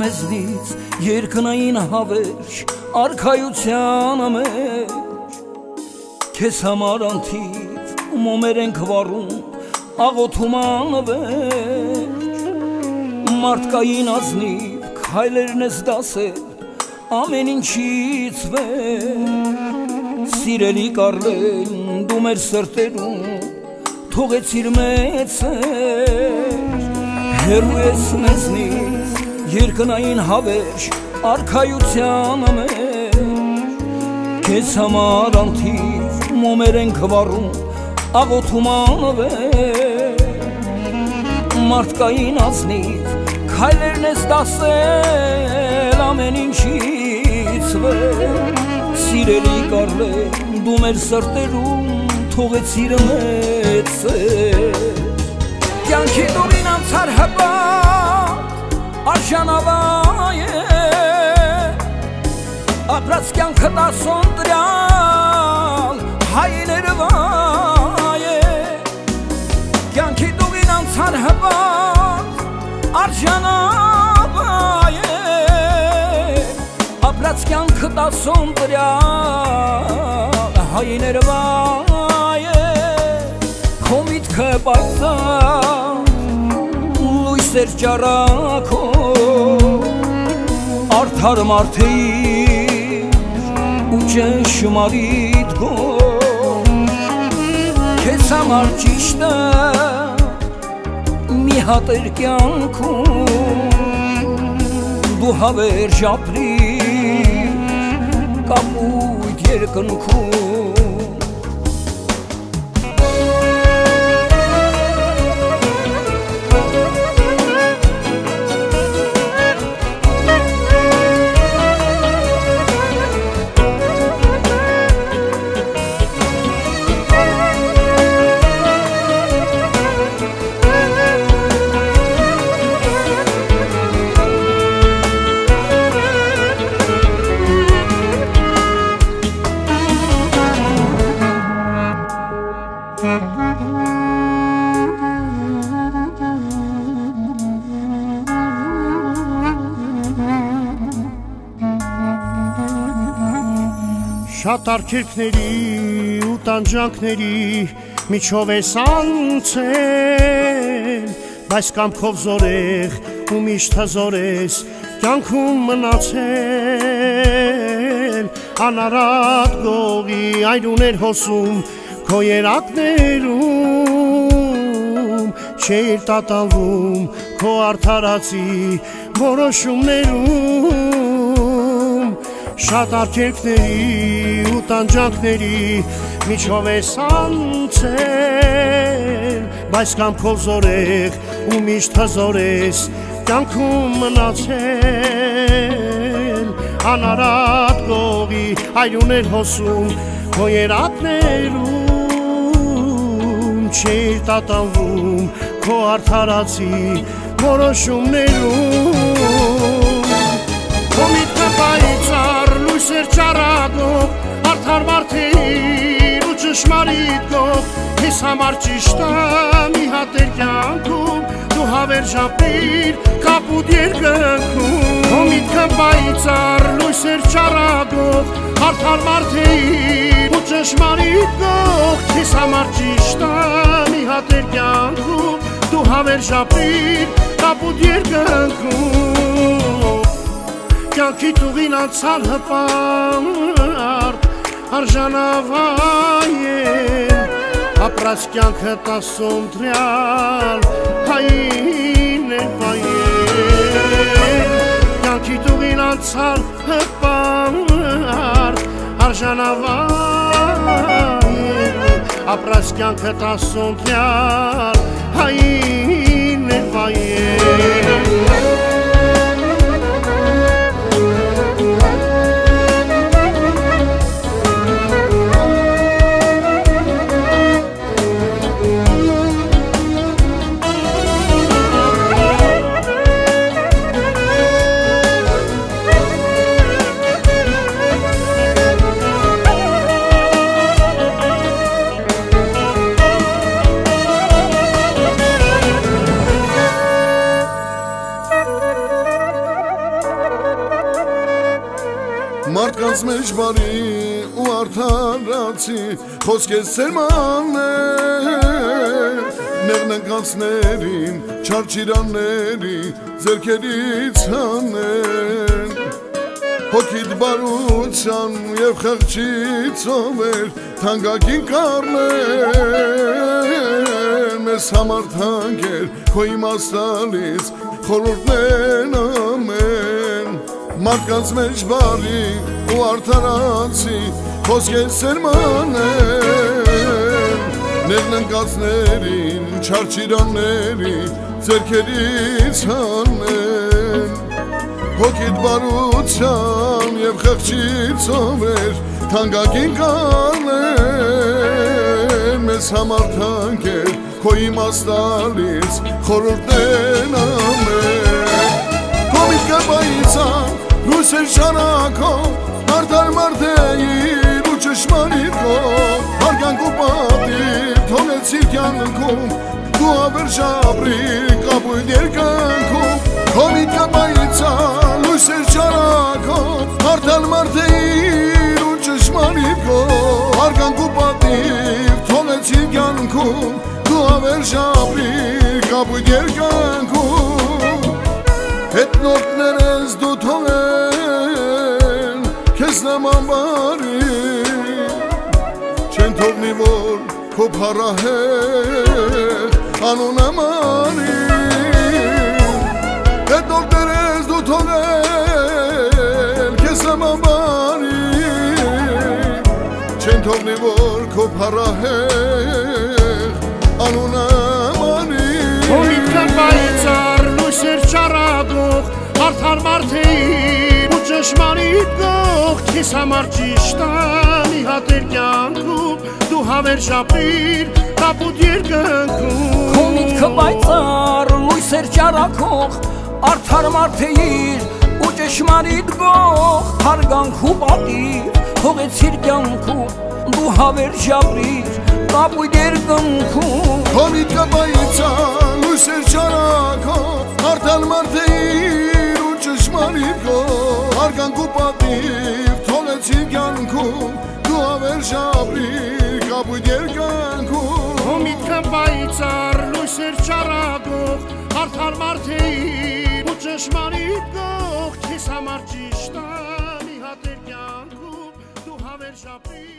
մեզնից երկնային հավերժ արքայության մեջ Քեզ համար անթիվ մոմեր ենք վառում աղոթում անվերջ Մարդկային ազնիվ քայլերն ես դասել ամեն ինչից վեր Սիրելի կարլեն դու մեր սրտերում թողեցիր մեծ Հերու ես մեզնից երկնային հավերժ արքայության մեջ Քեզ համար անթիվ մոմեր ենք վառում աղոթում անվեր Մարդկային ազնիվ քայլերն ես դասել ամեն ինչից վեր Սիրելի կարլեն դու մեր սրտերում թողեցիր մեծ Կյանքի դուրին անցար հպատ արժանավայ է Ապրած կյանքը տասոն տրյալ հայներ վայ է Կյանքի դուրին անցար հպատ արժանավայ է Ապրած կյանքը տասոն տրյալ հայներ վայ միտքը պայծառ լույսեր ճարակով արդար մարդեի ու ճշմարիտ գող քեզ համար ճիշտը մի հատ էր կյանքում դու հավերժ ապրի կապույտ երկնքում Շատ արկերքների ու տանջանքների միջով ես անցել, բայց կամքով զորեղ ու միշտ հզոր ես կյանքում մնացել, անարատ գողի այրուներ հոսում քո երակներում, չէր տատանվում քո արդարացի որոշումներում, Շատ արկերքների ու տանջանքների միջով ես անցել Բայց կամքով զորեղ ու միշտ հզոր ես կյանքում մնացել Անարատ գողի այրուներ հոսում քո երատներում Չէր տատանվում քո արդարացի որոշումներում Քո միտքը պայծար լույսեր ճարագող արդար մարդեիր ու ճշմարիտ գող Քեզ համար ճիշտը մի հատ էր կյանքում դու հավերժապիր կապուտ երկնքում Քո միտքը պայծառ լույսեր ճարագող արդար մարդեիր ու ճշմարիտ գող Քեզ համար ճիշտը մի հատ էր կյանքում դու հավերժապիր կապուտ երկնքում կյանքի տուղին անցալ հպարտ արժանավայեն ապրած կյանքը տասոն տրյալ հային է վայեն կյանքի տուղին անցալ հպարտ արժանավայեն ապրած կյանքը տասոն տրյալ հային է վայեն բարի ու արդարացի խոսքես սերմաններ նեղնկացներին չարչիրանների ձերքերից հանեն հոգիդ բարության եւ խղճի ծովեր թանկագին կառներ մեզ համար թանկեր քո իմաստալից խորհուրդներն ամեն մարդկանց մեջ բարի ու արդարացի խոսքեր սերմանեն ներննկացներին չարչիրանների ձերքերից հանեն հոգիդ բարության եւ խղճի ծովեր թանկագին կանեն մեզ համար թանկեր քո իմաստալից խորհուրդեն լույսեր շարակով արդար մարդեիր ու ճշմարիտ կով հարգանք ու պատիվ թողեցիր կյանքում դու ավերժաբրի կապույտ երկնքում կոմիկը բայցան լույսեր շարակով արդար մարդեիր ու ճշմարիտ կով հարգանք ու պատիվ թողեցիր կյանքում դու ավերժաբրի կապույտ երկնքում Հետնորդներս Քեզ նման բարի Չեն թողնի որ քո փառահեղ Անունը մանի Հետնորդներս դու թողեն Քեզ նման բարի Չեն թողնի որ քո փառահեղ Անունը մանի Հովիտքը բայցար լույսեր չարադող Արդար մարդեին ու ճշմարիտ գող Քեզ համար ճիշտան իհատեր կյանքում Դու հավեր շապիր կապուտ երկնքում Քո միտքը բայցար լույսեր ճարակող Արդար մարդեիր ու ճշմարիտ գող Հարգանք ու պատիվ հողեցիր կյանքում Դու հավեր ժաբրիր կապույտ երկնքում Հովիտը բայցան լույսեր չարակով Արդան մարդեիր ճշմարիտ գող Հարգանք ու պատիվ թողեցի կյանքում Դու ավեր շաբրի կապույտ երկնքում Հոմիտքը բայցար լույսեր չարադող Արդար մարդեին ու ճշմարիտ գող Քեզ համար ճիշտան իհատեր կյանքում Դու հավեր շապիր